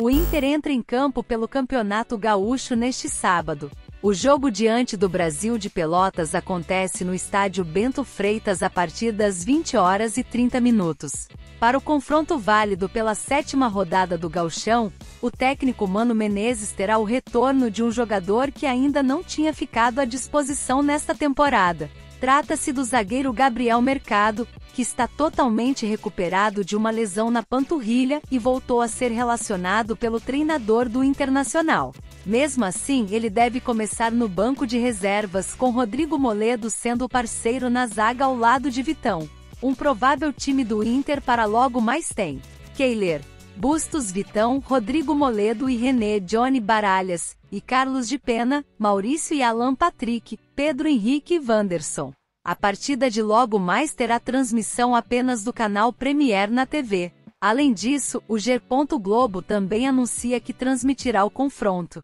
O Inter entra em campo pelo Campeonato Gaúcho neste sábado. O jogo diante do Brasil de Pelotas acontece no estádio Bento Freitas a partir das 20 horas e 30 minutos. Para o confronto válido pela sétima rodada do Gauchão, o técnico Mano Menezes terá o retorno de um jogador que ainda não tinha ficado à disposição nesta temporada. Trata-se do zagueiro Gabriel Mercado, que está totalmente recuperado de uma lesão na panturrilha e voltou a ser relacionado pelo treinador do Internacional. Mesmo assim, ele deve começar no banco de reservas, com Rodrigo Moledo sendo o parceiro na zaga ao lado de Vitão. Um provável time do Inter para logo mais tem. Keiler, Bustos Vitão, Rodrigo Moledo e René Johnny Baralhas, e Carlos de Pena, Maurício e Alan Patrick, Pedro Henrique e Wanderson. A partida de logo mais terá transmissão apenas do canal Premier na TV. Além disso, o G. Globo também anuncia que transmitirá o confronto.